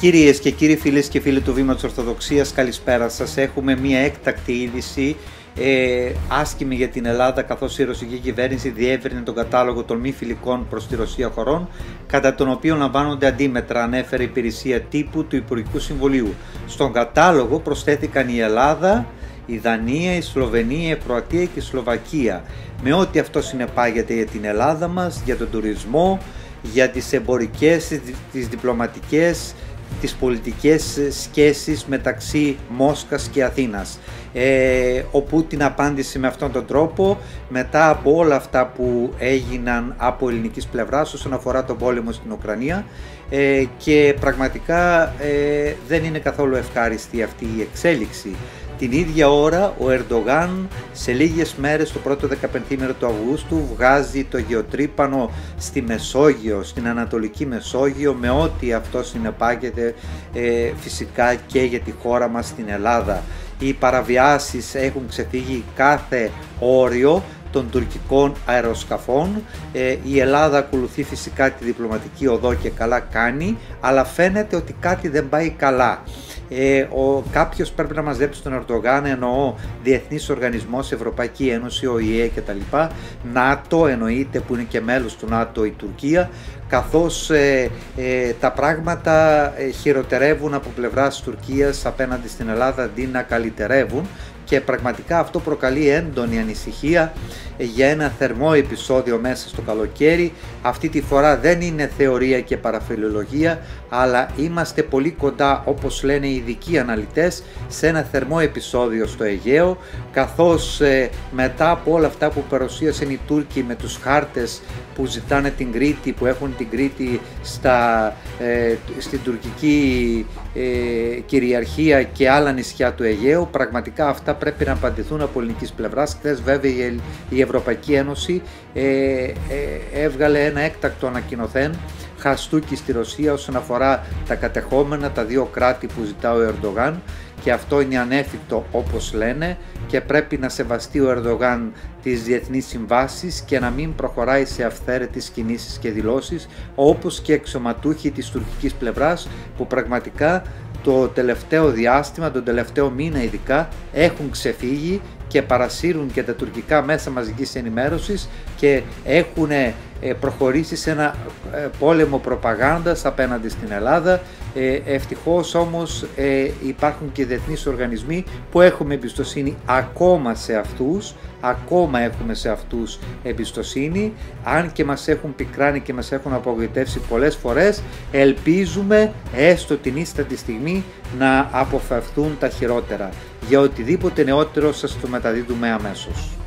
Κυρίες και κύριοι φίλες και φίλοι του Βήματος Ορθοδοξίας, καλησπέρα σας. Έχουμε μία έκτακτη είδηση ε, άσκημη για την Ελλάδα καθώς η ρωσική κυβέρνηση διεύρυνε τον κατάλογο των μη φιλικών προς τη Ρωσία χωρών κατά τον οποίο λαμβάνονται αντίμετρα ανέφερε η υπηρεσία τύπου του Υπουργικού Συμβουλίου. Στον κατάλογο προσθέθηκαν η Ελλάδα, η Δανία, η Σλοβενία, η Κροατία και η Σλοβακία με ό,τι αυτό συνεπάγεται για την Ελλάδα μας, για τον τουρισμό, για τις εμπορικές, τις διπλωματικές, τις πολιτικές σχέσεις μεταξύ Μόσχας και Αθήνας. Ε, ο Πούτιν απάντησε με αυτόν τον τρόπο μετά από όλα αυτά που έγιναν από ελληνικής πλευράς όσον αφορά τον πόλεμο στην Ουκρανία ε, και πραγματικά ε, δεν είναι καθόλου ευχάριστη αυτή η εξέλιξη. Την ίδια ώρα ο Ερντογάν σε λίγες μέρες το πρώτο 15 του Αυγούστου βγάζει το γεωτρύπανο στη Μεσόγειο, στην Ανατολική Μεσόγειο με ό,τι αυτό συνεπάγεται ε, φυσικά και για τη χώρα μας στην Ελλάδα. Οι παραβιάσεις έχουν ξεφύγει κάθε όριο των τουρκικών αεροσκαφών. Ε, η Ελλάδα ακολουθεί φυσικά τη διπλωματική οδό και καλά κάνει, αλλά φαίνεται ότι κάτι δεν πάει καλά ε, ο, κάποιος πρέπει να μαζέψει τον Ερντογάν, εννοώ Διεθνής Οργανισμός, Ευρωπαϊκή Ένωση, ΟΗΕ κτλ. ΝΑΤΟ εννοείται που είναι και μέλος του ΝΑΤΟ η Τουρκία, καθώς ε, ε, τα πράγματα ε, χειροτερεύουν από πλευράς Τουρκίας απέναντι στην Ελλάδα αντί να καλυτερεύουν και πραγματικά αυτό προκαλεί έντονη ανησυχία για ένα θερμό επεισόδιο μέσα στο καλοκαίρι. Αυτή τη φορά δεν είναι θεωρία και παραφιλολογία, αλλά είμαστε πολύ κοντά, όπως λένε οι ειδικοί αναλυτές, σε ένα θερμό επεισόδιο στο Αιγαίο, καθώς ε, μετά από όλα αυτά που παρουσίασαν οι Τούρκοι με τους χάρτες που ζητάνε την Κρήτη, που έχουν την Κρήτη στα, ε, στην τουρκική ε, κυριαρχία και άλλα νησιά του Αιγαίου, πραγματικά αυτά πρέπει να απαντηθούν από ελληνικής πλευράς. Χθες, βέβαια, η Ευρωπαϊκή Ένωση ε, ε, έβγαλε ένα έκτακτο ανακοινωθέν χαστούκι στη Ρωσία όσον αφορά τα κατεχόμενα, τα δύο κράτη που ζητά ο Ερντογάν και αυτό είναι ανέφικτο όπως λένε και πρέπει να σεβαστεί ο Ερντογάν τις διεθνείς συμβάσεις και να μην προχωράει σε αυθαίρετες κινήσεις και δηλώσεις όπως και εξωματούχοι της τουρκικής πλευράς που πραγματικά το τελευταίο διάστημα, τον τελευταίο μήνα ειδικά, έχουν ξεφύγει και παρασύρουν και τα τουρκικά μέσα μαζικής ενημέρωσης και έχουν ε, προχωρήσει σε ένα ε, πόλεμο προπαγάνδας απέναντι στην Ελλάδα. Ε, ευτυχώς όμως υπάρχουν και διεθνείς οργανισμοί που έχουμε εμπιστοσύνη ακόμα σε αυτούς, ακόμα έχουμε σε αυτούς εμπιστοσύνη, αν και μας έχουν πικράνει και μας έχουν απογοητεύσει πολλές φορές, ελπίζουμε έστω την ίστατη στιγμή να αποφευθούν τα χειρότερα. Για οτιδήποτε νεότερο σας το μεταδίδουμε αμέσως.